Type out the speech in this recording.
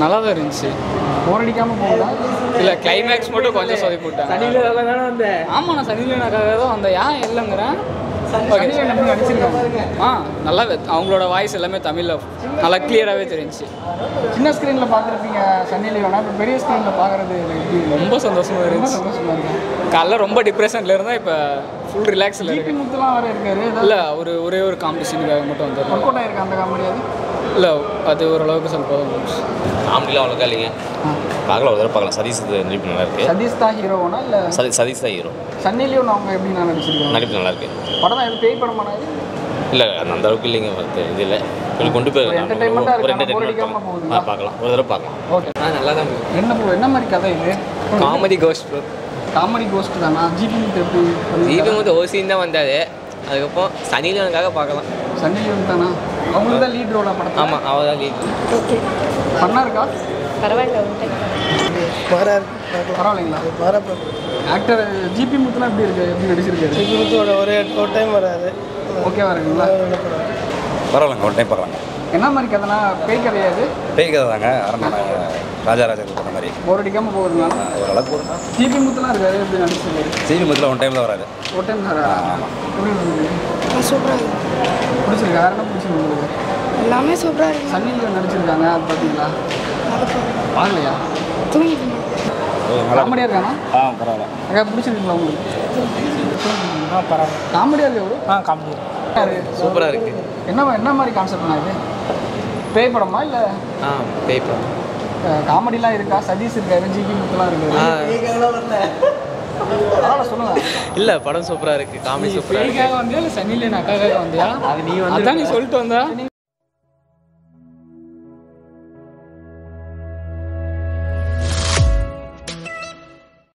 நல்லா தான் இருந்துச்சு. போர் அடிக்காமல் போகுதா? இல்லை கிளைமேக்ஸ் மட்டும் கொஞ்சம் சொதப்பி விட்டாங்க. சனியில் தானே வந்தேன் ஆமாம் நான் சனிலனாக்காக தான் அந்த ஏன் இல்லைங்கிறேன் ஆ நல்லா அவங்களோட வாய்ஸ் எல்லாமே தமிழில் நல்லா கிளியராகவே தெரிஞ்சுச்சு. சின்ன ஸ்க்ரீனில் பார்த்துருப்பீங்க சன்னி லியோனா இப்போ பெரிய ஸ்க்ரீனில் பார்க்குறது? ரொம்ப சந்தோஷமாக இருந்துச்சு சந்தோஷமா இருக்கு. காலைல ரொம்ப டிப்ரெஷனில் இருந்தால் இப்போ ஃபுல் ரிலாக்ஸில் ஜிபி இருக்கு முத்துலாம் வேறு இருக்காரு இல்லை ஒரு ஒரே ஒரு காம்படிஷனுக்காக மட்டும் வந்துடும் ஒர்க் அவுட் ஆயிருக்கு அந்த காமெடி அது? இல்லை அது ஓரளவுக்கு சொல்ல காமெடிலாம் அவ்வளோக்கா இல்லைங்க பார்க்கலாம் ஒரு தடவை பார்க்கலாம். சதீஷ் நடிப்பு நல்லா இருக்கு. சதீஷ் தான் ஹீரோனா இல்லை? சதி சதீஷ் தான் ஹீரோ. சன்னி லியோன் அவங்க எப்படி நான் நடிச்சிருக்காங்க? நடிப்பு நல்லா இருக்கு. படம் தான் எது பேய் படமானா இல்லை அந்த அளவுக்கு இல்லைங்க இது இல்லை. கொஞ்சம் கொண்டு போய் ஒரு அடிக்காம பார்க்கலாம். ஒரு தடவை பார்க்கலாம். ஓகே ஆ நல்லா தான் என்ன என்ன மாதிரி கதை இது? காமெடி கோஸ்ட் காமெடி கோஸ்ட் தானா? ஜிபி முத்து எப்படி ஜிபி வந்து ஓசின்னு தான் வந்தார். அதுக்கப்புறம் சனிலனுக்காக பார்க்கலாம். சன்னி லியோன் தானா? அவங்களுக்கு தான் லீட் ரோலா படத்தில்? ஆமாம் அவள் தான் லீட் ஓகே பண்ணா இருக்கா பரவாயில்ல பரவாயில்லைங்களா? ஆக்டர் ஜிபி முத்துலாம் எப்படி இருக்கு? எப்படி நடிச்சிருக்காரு? ஜிபி ஒரே ஒரு டைம் வராது ஓகேவா இருக்குங்களா பரவாயில்லங்க ஒரு டைம் பார்க்கலாங்க என்ன மாதிரி கதைனா? பேய் கதையாது பேய் கதை தாங்க. அரண்மனை ராஜாராஜா போன மாதிரி. போர் அடிக்காம போகுதுனால ஓரளவுக்கு ஜிபி முத்துலாம் இருக்காரு எப்படி நடிச்சிருக்காரு? சிவி மத்தில் ஒன் டைம் தான் வராது ஒரு டைம் எப்படி இருந்தது சூப்பராக பிடிச்சிருக்கு வேறு என்ன பிடிச்சிருக்கு உங்களுக்கு எல்லாமே சூப்பராக இருக்கு. சன்னி லியோன் நடிச்சிருக்காங்க அது பார்த்தீங்களா பார்க்கலையா தூங்கிட்டு காமெடியாக இருக்கானா? ஆ பரவாயில்ல. அக்கா பிடிச்சிருக்குங்களா உங்களுக்கு? ஆ பரவாயில்ல. காமெடியாக இருக்கு எவ்வளோ ஆ காமெடி யாரு சூப்பராக இருக்குது என்ன என்ன மாதிரி கான்செப்ட்னா இது? பேய் படமா இல்லை? ஆ பேப்பர் காமெடிலாம் இருக்கா? சதீஷ் இருக்காரு. ஜிபி முத்துலாம் சொல்லுங்க இல்லை படம் சூப்பராக இருக்குது காமெடி சூப்பராக இருக்குது பேய்க்காக வந்தியா இல்லை சனிலேனாக்காக வந்தியா? அது நீ அதான் நீ சொல்லிட்டு வந்தா.